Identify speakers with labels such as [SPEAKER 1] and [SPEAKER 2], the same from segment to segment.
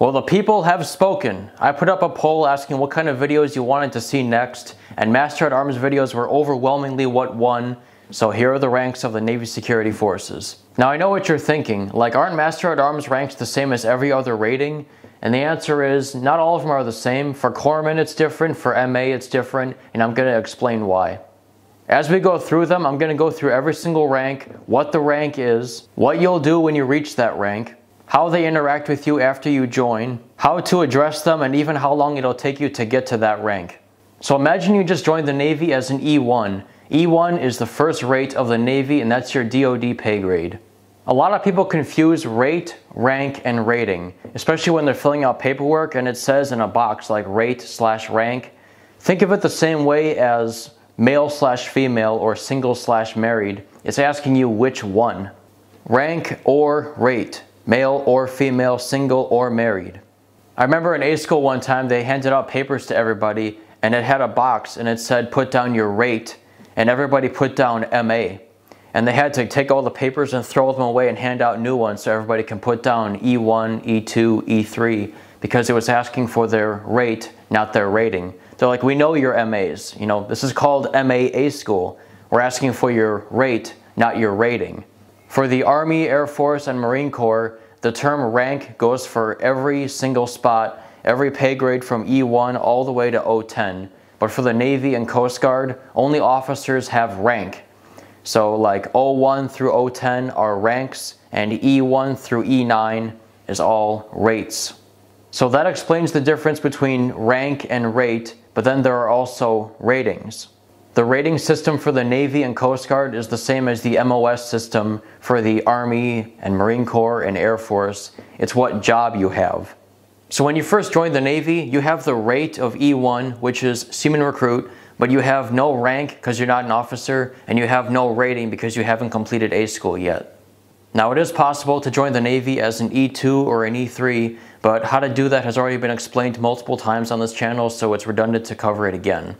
[SPEAKER 1] Well, the people have spoken. I put up a poll asking what kind of videos you wanted to see next, and Master at Arms videos were overwhelmingly what won, so here are the ranks of the Navy Security Forces. Now I know what you're thinking, like aren't Master at Arms ranks the same as every other rating? And the answer is, not all of them are the same. For Corpsman it's different, for MA it's different, and I'm going to explain why. As we go through them, I'm going to go through every single rank, what the rank is, what you'll do when you reach that rank, how they interact with you after you join, how to address them, and even how long it'll take you to get to that rank. So imagine you just joined the Navy as an E1. E1 is the first rate of the Navy and that's your DoD pay grade. A lot of people confuse rate, rank, and rating, especially when they're filling out paperwork and it says in a box like rate slash rank. Think of it the same way as male slash female or single slash married. It's asking you which one. Rank or rate male or female, single or married. I remember in A school one time they handed out papers to everybody and it had a box and it said put down your rate and everybody put down MA. And they had to take all the papers and throw them away and hand out new ones so everybody can put down E1, E2, E3 because it was asking for their rate, not their rating. They're like, we know your MAs. You know, this is called MA A school. We're asking for your rate, not your rating. For the Army, Air Force, and Marine Corps, the term rank goes for every single spot, every pay grade from E1 all the way to O10. But for the Navy and Coast Guard, only officers have rank. So like O1 through O10 are ranks, and E1 through E9 is all rates. So that explains the difference between rank and rate, but then there are also ratings. The rating system for the Navy and Coast Guard is the same as the MOS system for the Army and Marine Corps and Air Force. It's what job you have. So when you first join the Navy, you have the rate of E1, which is Seaman Recruit, but you have no rank because you're not an officer, and you have no rating because you haven't completed A school yet. Now it is possible to join the Navy as an E2 or an E3, but how to do that has already been explained multiple times on this channel, so it's redundant to cover it again.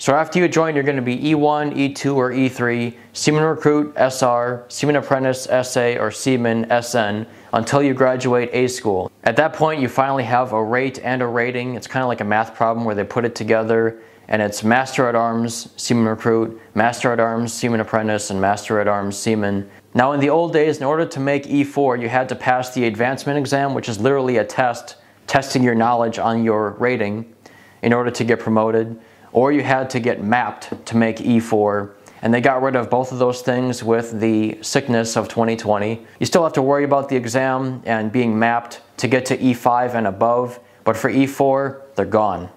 [SPEAKER 1] So after you join, you're going to be E1, E2, or E3, Seaman Recruit, SR, Seaman Apprentice, SA, or Seaman, SN, until you graduate A school. At that point, you finally have a rate and a rating. It's kind of like a math problem where they put it together, and it's Master at Arms, Seaman Recruit, Master at Arms, Seaman Apprentice, and Master at Arms, Seaman. Now in the old days, in order to make E4, you had to pass the advancement exam, which is literally a test testing your knowledge on your rating in order to get promoted or you had to get mapped to make E4 and they got rid of both of those things with the sickness of 2020. You still have to worry about the exam and being mapped to get to E5 and above, but for E4, they're gone.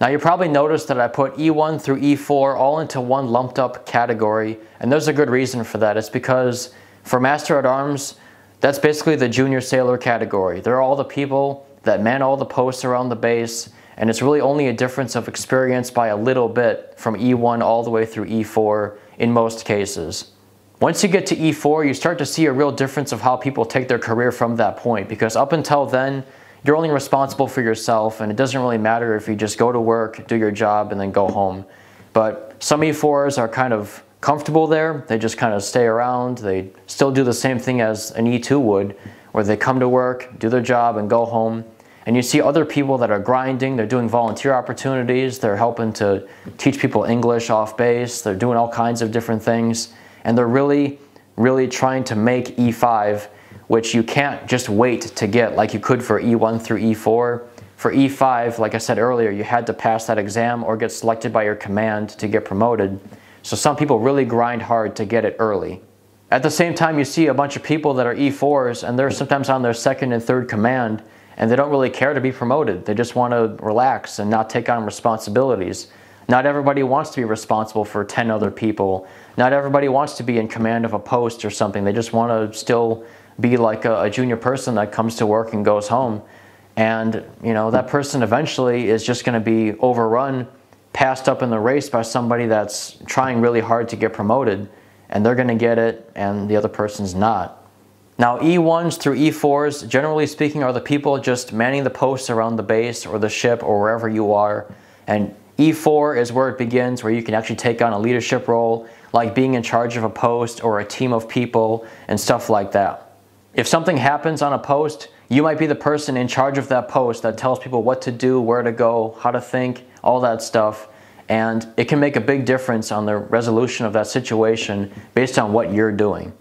[SPEAKER 1] Now you probably noticed that I put E1 through E4 all into one lumped up category, and there's a good reason for that. It's because for Master at Arms, that's basically the junior sailor category. They're all the people that man all the posts around the base and it's really only a difference of experience by a little bit from E1 all the way through E4 in most cases. Once you get to E4, you start to see a real difference of how people take their career from that point because up until then, you're only responsible for yourself and it doesn't really matter if you just go to work, do your job, and then go home. But some E4s are kind of comfortable there. They just kind of stay around. They still do the same thing as an E2 would, where they come to work, do their job, and go home and you see other people that are grinding, they're doing volunteer opportunities, they're helping to teach people English off base, they're doing all kinds of different things, and they're really, really trying to make E5, which you can't just wait to get like you could for E1 through E4. For E5, like I said earlier, you had to pass that exam or get selected by your command to get promoted. So some people really grind hard to get it early. At the same time, you see a bunch of people that are E4s and they're sometimes on their second and third command and they don't really care to be promoted. They just want to relax and not take on responsibilities. Not everybody wants to be responsible for 10 other people. Not everybody wants to be in command of a post or something. They just want to still be like a, a junior person that comes to work and goes home. And, you know, that person eventually is just going to be overrun, passed up in the race by somebody that's trying really hard to get promoted. And they're going to get it, and the other person's not. Now E1s through E4s, generally speaking, are the people just manning the posts around the base or the ship or wherever you are. And E4 is where it begins, where you can actually take on a leadership role, like being in charge of a post or a team of people and stuff like that. If something happens on a post, you might be the person in charge of that post that tells people what to do, where to go, how to think, all that stuff. And it can make a big difference on the resolution of that situation based on what you're doing.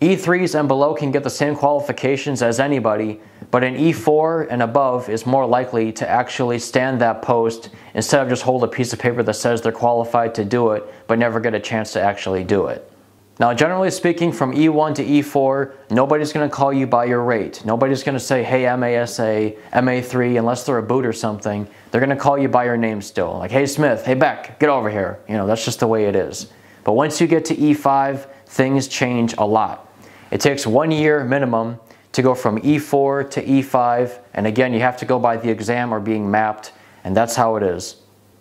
[SPEAKER 1] E3s and below can get the same qualifications as anybody, but an E4 and above is more likely to actually stand that post instead of just hold a piece of paper that says they're qualified to do it, but never get a chance to actually do it. Now, generally speaking, from E1 to E4, nobody's going to call you by your rate. Nobody's going to say, hey, MASA, MA3, unless they're a boot or something. They're going to call you by your name still. Like, hey, Smith, hey, Beck, get over here. You know, that's just the way it is. But once you get to E5, things change a lot. It takes one year minimum to go from E4 to E5. And again, you have to go by the exam or being mapped. And that's how it is.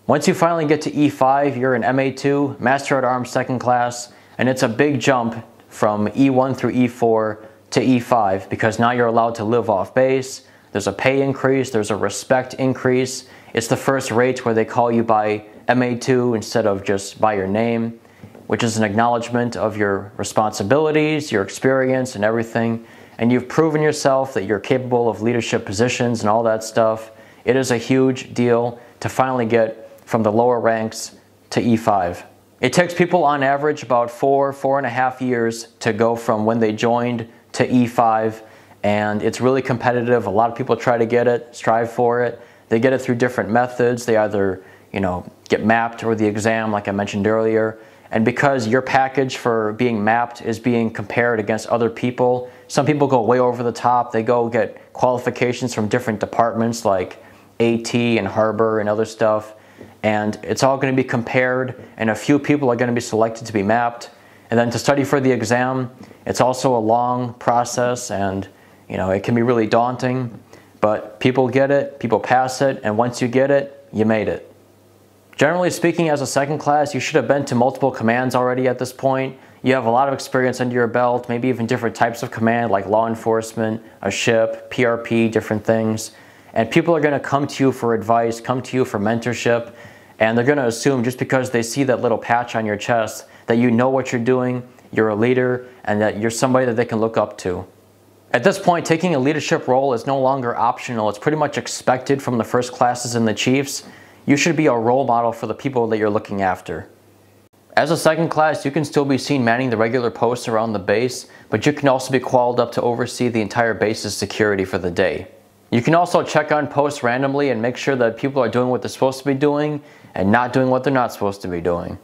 [SPEAKER 1] Once you finally get to E5, you're an MA2, Master at Arms second class and it's a big jump from E1 through E4 to E5 because now you're allowed to live off base. There's a pay increase, there's a respect increase. It's the first rate where they call you by MA2 instead of just by your name, which is an acknowledgement of your responsibilities, your experience, and everything. And you've proven yourself that you're capable of leadership positions and all that stuff. It is a huge deal to finally get from the lower ranks to E5. It takes people on average about four, four and a half years to go from when they joined to E5 and it's really competitive. A lot of people try to get it, strive for it. They get it through different methods. They either, you know, get mapped or the exam like I mentioned earlier. And because your package for being mapped is being compared against other people, some people go way over the top. They go get qualifications from different departments like AT and Harbor and other stuff. And it's all going to be compared and a few people are going to be selected to be mapped. And then to study for the exam it's also a long process and you know it can be really daunting. But people get it people pass it and once you get it you made it generally speaking as a second class you should have been to multiple commands already at this point you have a lot of experience under your belt maybe even different types of command like law enforcement a ship prp different things and people are going to come to you for advice come to you for mentorship and they're going to assume just because they see that little patch on your chest that you know what you're doing, you're a leader, and that you're somebody that they can look up to. At this point, taking a leadership role is no longer optional. It's pretty much expected from the first classes and the chiefs. You should be a role model for the people that you're looking after. As a second class, you can still be seen manning the regular posts around the base, but you can also be called up to oversee the entire base's security for the day. You can also check on posts randomly and make sure that people are doing what they're supposed to be doing and not doing what they're not supposed to be doing.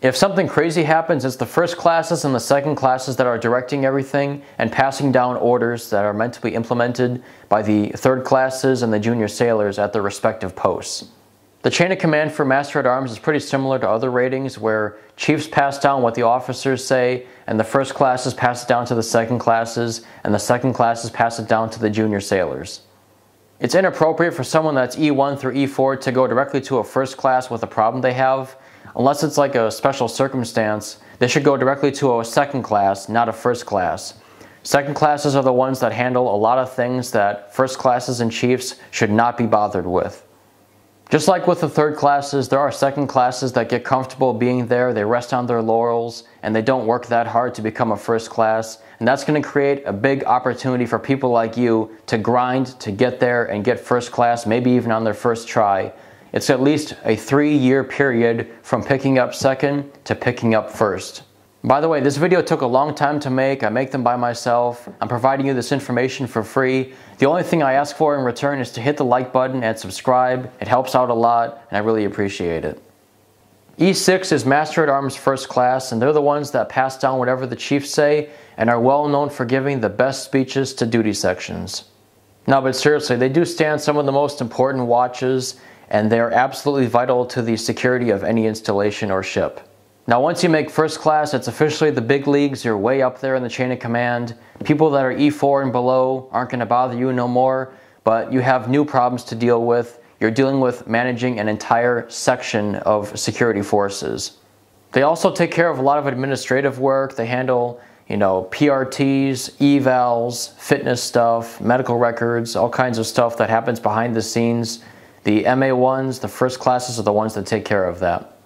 [SPEAKER 1] If something crazy happens, it's the first classes and the second classes that are directing everything and passing down orders that are meant to be implemented by the third classes and the junior sailors at their respective posts. The chain of command for Master at Arms is pretty similar to other ratings where chiefs pass down what the officers say and the first classes pass it down to the second classes and the second classes pass it down to the junior sailors. It's inappropriate for someone that's E1 through E4 to go directly to a first class with a problem they have. Unless it's like a special circumstance, they should go directly to a second class, not a first class. Second classes are the ones that handle a lot of things that first classes and chiefs should not be bothered with. Just like with the third classes, there are second classes that get comfortable being there, they rest on their laurels, and they don't work that hard to become a first class. And that's going to create a big opportunity for people like you to grind, to get there and get first class, maybe even on their first try. It's at least a three year period from picking up second to picking up first. By the way, this video took a long time to make. I make them by myself. I'm providing you this information for free. The only thing I ask for in return is to hit the like button and subscribe. It helps out a lot and I really appreciate it. E6 is Master at Arms First Class and they're the ones that pass down whatever the chiefs say and are well known for giving the best speeches to duty sections. No, but seriously, they do stand some of the most important watches and they're absolutely vital to the security of any installation or ship. Now, once you make first class, it's officially the big leagues. You're way up there in the chain of command. People that are E4 and below aren't going to bother you no more, but you have new problems to deal with. You're dealing with managing an entire section of security forces. They also take care of a lot of administrative work. They handle, you know, PRTs, evals, fitness stuff, medical records, all kinds of stuff that happens behind the scenes. The MA1s, the first classes, are the ones that take care of that.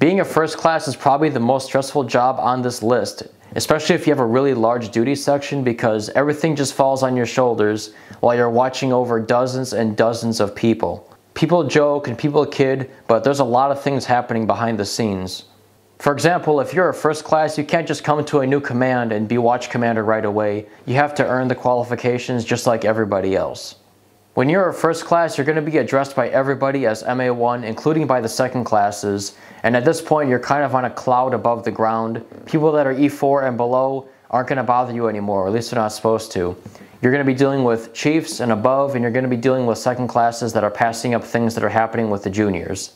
[SPEAKER 1] Being a first class is probably the most stressful job on this list. especially if you have a really large duty section because everything just falls on your shoulders while you're watching over dozens and dozens of people. People joke and people kid, but there's a lot of things happening behind the scenes. For example, if you're a first class, you can't just come to a new command and be watch commander right away. You have to earn the qualifications just like everybody else. When you're a first class, you're going to be addressed by everybody as MA1, including by the second classes, and at this point, you're kind of on a cloud above the ground. People that are E4 and below aren't going to bother you anymore, or at least they're not supposed to. You're going to be dealing with chiefs and above, and you're going to be dealing with second classes that are passing up things that are happening with the juniors.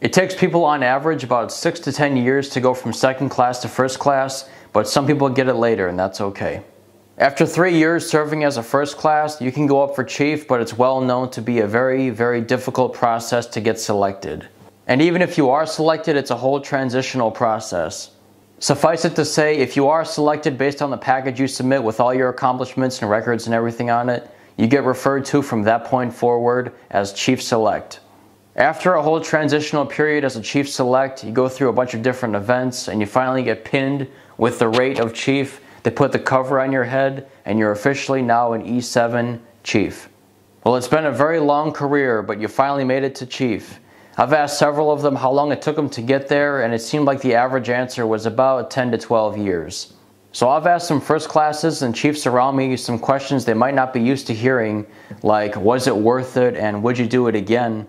[SPEAKER 1] It takes people on average about 6 to 10 years to go from second class to first class, but some people get it later, and that's okay. After three years serving as a first class, you can go up for chief, but it's well known to be a very, very difficult process to get selected. And even if you are selected, it's a whole transitional process. Suffice it to say, if you are selected based on the package you submit with all your accomplishments and records and everything on it, you get referred to from that point forward as Chief Select. After a whole transitional period as a Chief Select, you go through a bunch of different events and you finally get pinned with the rate of Chief they put the cover on your head, and you're officially now an E7 Chief. Well, it's been a very long career, but you finally made it to Chief. I've asked several of them how long it took them to get there, and it seemed like the average answer was about 10 to 12 years. So I've asked some first classes and chiefs around me some questions they might not be used to hearing, like was it worth it and would you do it again?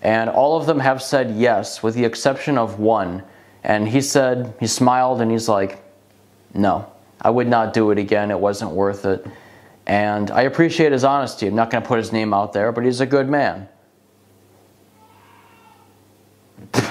[SPEAKER 1] And all of them have said yes, with the exception of one. And he said, he smiled and he's like, no. I would not do it again. It wasn't worth it. And I appreciate his honesty. I'm not going to put his name out there, but he's a good man.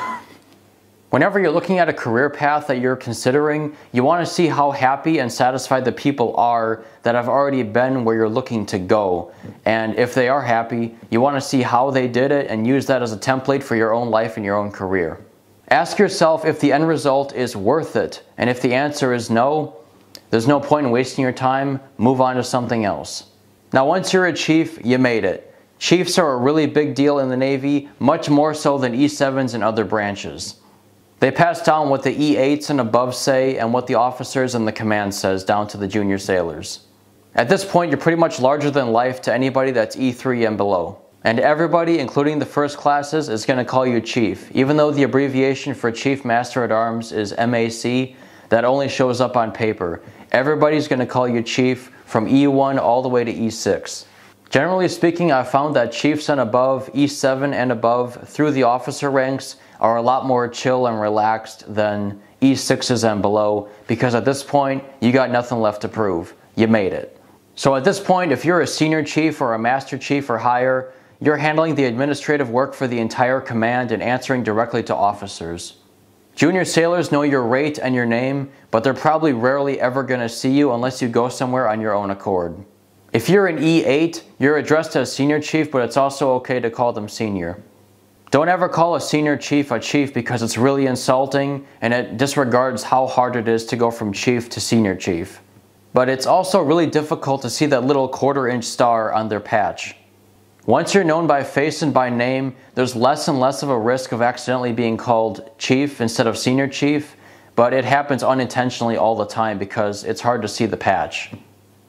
[SPEAKER 1] Whenever you're looking at a career path that you're considering, you want to see how happy and satisfied the people are that have already been where you're looking to go. And if they are happy, you want to see how they did it and use that as a template for your own life and your own career. Ask yourself if the end result is worth it. And if the answer is no, there's no point in wasting your time, move on to something else. Now once you're a chief, you made it. Chiefs are a really big deal in the Navy, much more so than E7s and other branches. They pass down what the E8s and above say and what the officers and the command says down to the junior sailors. At this point, you're pretty much larger than life to anybody that's E3 and below. And everybody, including the first classes, is going to call you Chief. Even though the abbreviation for Chief Master at Arms is MAC, that only shows up on paper. Everybody's going to call you chief from E1 all the way to E6. Generally speaking, I've found that chiefs and above, E7 and above, through the officer ranks, are a lot more chill and relaxed than E6s and below because at this point, you got nothing left to prove. You made it. So at this point, if you're a senior chief or a master chief or higher, you're handling the administrative work for the entire command and answering directly to officers. Junior sailors know your rate and your name, but they're probably rarely ever going to see you unless you go somewhere on your own accord. If you're an E8, you're addressed as senior chief, but it's also okay to call them senior. Don't ever call a senior chief a chief because it's really insulting and it disregards how hard it is to go from chief to senior chief. But it's also really difficult to see that little quarter inch star on their patch. Once you're known by face and by name, there's less and less of a risk of accidentally being called chief instead of senior chief, but it happens unintentionally all the time because it's hard to see the patch.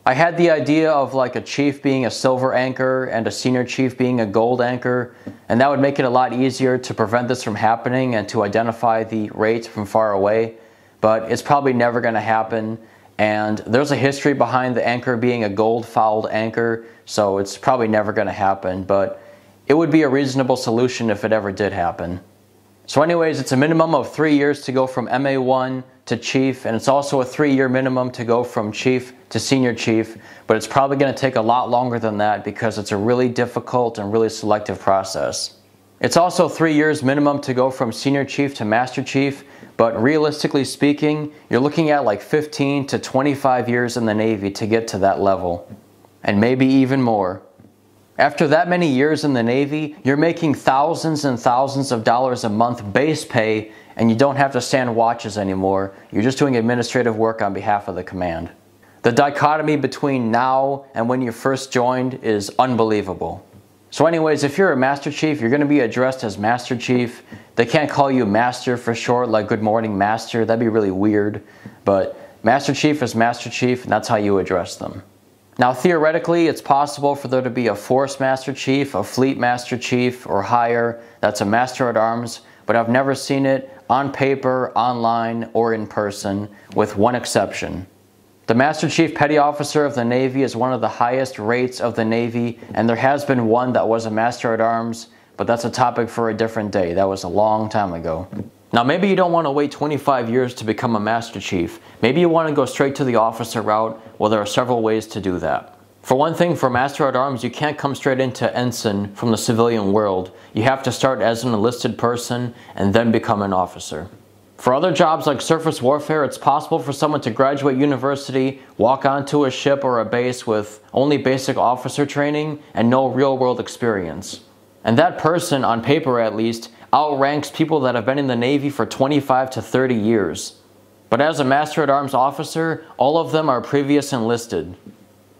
[SPEAKER 1] I had the idea of like a chief being a silver anchor and a senior chief being a gold anchor, and that would make it a lot easier to prevent this from happening and to identify the rate from far away, but it's probably never going to happen and there's a history behind the anchor being a gold fouled anchor, so it's probably never going to happen, but it would be a reasonable solution if it ever did happen. So anyways, it's a minimum of three years to go from MA1 to chief, and it's also a three year minimum to go from chief to senior chief, but it's probably going to take a lot longer than that because it's a really difficult and really selective process. It's also three years minimum to go from senior chief to master chief, but realistically speaking, you're looking at like 15 to 25 years in the Navy to get to that level, and maybe even more. After that many years in the Navy, you're making thousands and thousands of dollars a month base pay, and you don't have to stand watches anymore. You're just doing administrative work on behalf of the command. The dichotomy between now and when you first joined is unbelievable. So anyways, if you're a Master Chief, you're going to be addressed as Master Chief. They can't call you Master for short, like Good Morning Master. That'd be really weird. But Master Chief is Master Chief, and that's how you address them. Now, theoretically, it's possible for there to be a Force Master Chief, a Fleet Master Chief, or higher that's a Master at Arms, but I've never seen it on paper, online, or in person, with one exception. The Master Chief Petty Officer of the Navy is one of the highest rates of the Navy, and there has been one that was a Master at Arms, but that's a topic for a different day. That was a long time ago. Now, maybe you don't want to wait 25 years to become a Master Chief. Maybe you want to go straight to the officer route. Well, there are several ways to do that. For one thing, for Master at Arms, you can't come straight into ensign from the civilian world. You have to start as an enlisted person and then become an officer. For other jobs like surface warfare, it's possible for someone to graduate university, walk onto a ship or a base with only basic officer training and no real world experience. And that person, on paper at least, outranks people that have been in the Navy for 25 to 30 years. But as a Master at Arms officer, all of them are previous enlisted.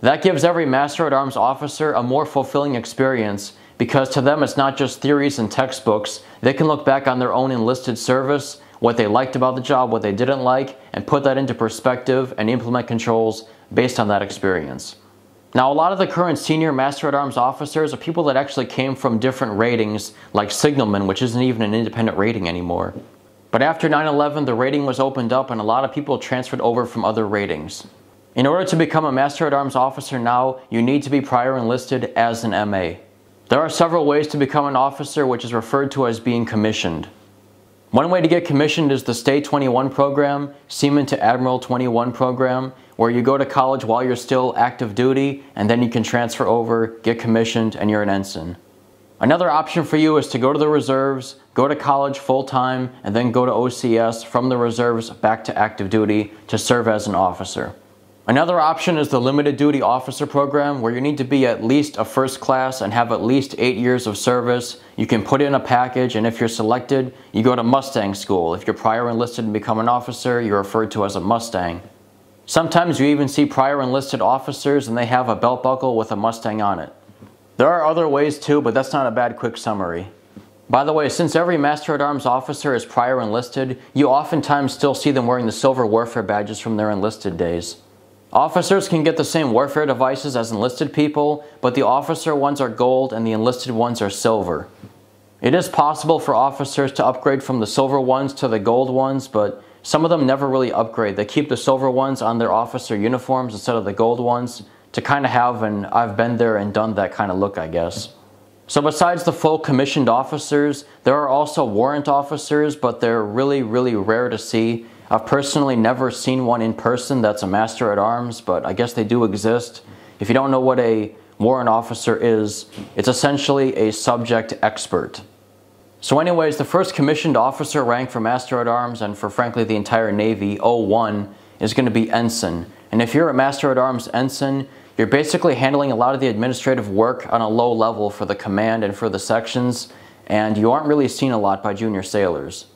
[SPEAKER 1] That gives every Master at Arms officer a more fulfilling experience because to them it's not just theories and textbooks. They can look back on their own enlisted service, what they liked about the job, what they didn't like, and put that into perspective and implement controls based on that experience. Now, a lot of the current senior Master at Arms officers are people that actually came from different ratings, like Signalman, which isn't even an independent rating anymore. But after 9 11, the rating was opened up and a lot of people transferred over from other ratings. In order to become a Master at Arms officer now, you need to be prior enlisted as an MA. There are several ways to become an officer, which is referred to as being commissioned. One way to get commissioned is the STA 21 program, Seaman to Admiral 21 program, where you go to college while you're still active duty and then you can transfer over, get commissioned, and you're an ensign. Another option for you is to go to the reserves, go to college full time, and then go to OCS from the reserves back to active duty to serve as an officer. Another option is the limited duty officer program where you need to be at least a first class and have at least eight years of service. You can put in a package and if you're selected, you go to Mustang school. If you're prior enlisted and become an officer, you're referred to as a Mustang. Sometimes you even see prior enlisted officers and they have a belt buckle with a Mustang on it. There are other ways too, but that's not a bad quick summary. By the way, since every Master at Arms officer is prior enlisted, you oftentimes still see them wearing the silver warfare badges from their enlisted days. Officers can get the same warfare devices as enlisted people, but the officer ones are gold and the enlisted ones are silver. It is possible for officers to upgrade from the silver ones to the gold ones, but some of them never really upgrade. They keep the silver ones on their officer uniforms instead of the gold ones to kind of have an I've been there and done that kind of look, I guess. So besides the full commissioned officers, there are also warrant officers, but they're really, really rare to see. I've personally never seen one in person that's a master at arms, but I guess they do exist. If you don't know what a warrant officer is, it's essentially a subject expert. So anyways, the first commissioned officer rank for Master at Arms and for frankly the entire Navy, 01, is going to be Ensign. And if you're a Master at Arms Ensign, you're basically handling a lot of the administrative work on a low level for the command and for the sections, and you aren't really seen a lot by junior sailors.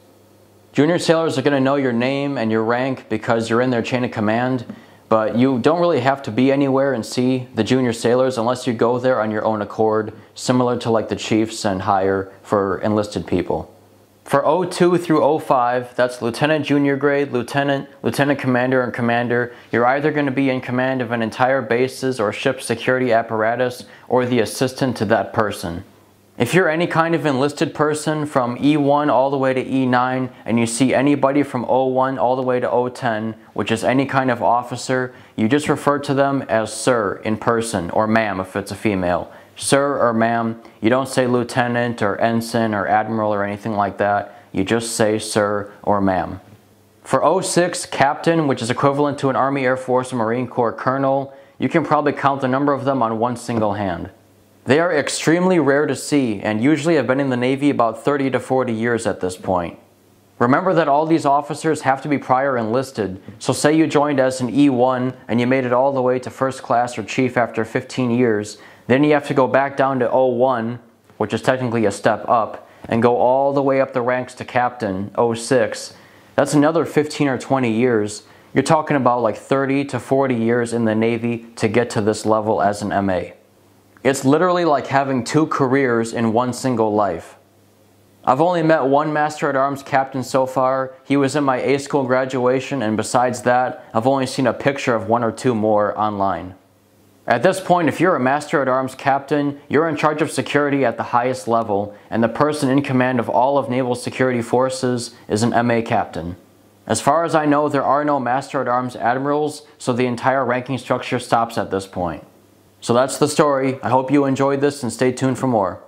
[SPEAKER 1] Junior sailors are going to know your name and your rank because you're in their chain of command, but you don't really have to be anywhere and see the junior sailors unless you go there on your own accord, similar to like the chiefs and higher for enlisted people. For 02 through 05, that's lieutenant junior grade, lieutenant, lieutenant commander, and commander, you're either going to be in command of an entire base's or ship security apparatus or the assistant to that person. If you're any kind of enlisted person from E1 all the way to E9 and you see anybody from O1 all the way to O10, which is any kind of officer, you just refer to them as sir in person or ma'am if it's a female. Sir or ma'am, you don't say lieutenant or ensign or admiral or anything like that. You just say sir or ma'am. For 06, captain, which is equivalent to an Army, Air Force, or Marine Corps colonel, you can probably count the number of them on one single hand. They are extremely rare to see and usually have been in the Navy about 30 to 40 years at this point. Remember that all these officers have to be prior enlisted, so say you joined as an E1 and you made it all the way to first class or chief after 15 years, then you have to go back down to 01, which is technically a step up, and go all the way up the ranks to captain, 06. That's another 15 or 20 years. You're talking about like 30 to 40 years in the Navy to get to this level as an MA. It's literally like having two careers in one single life. I've only met one Master at Arms captain so far. He was in my A school graduation, and besides that, I've only seen a picture of one or two more online. At this point, if you're a Master at Arms captain, you're in charge of security at the highest level, and the person in command of all of Naval Security Forces is an MA captain. As far as I know, there are no Master at Arms admirals, so the entire ranking structure stops at this point. So that's the story. I hope you enjoyed this and stay tuned for more.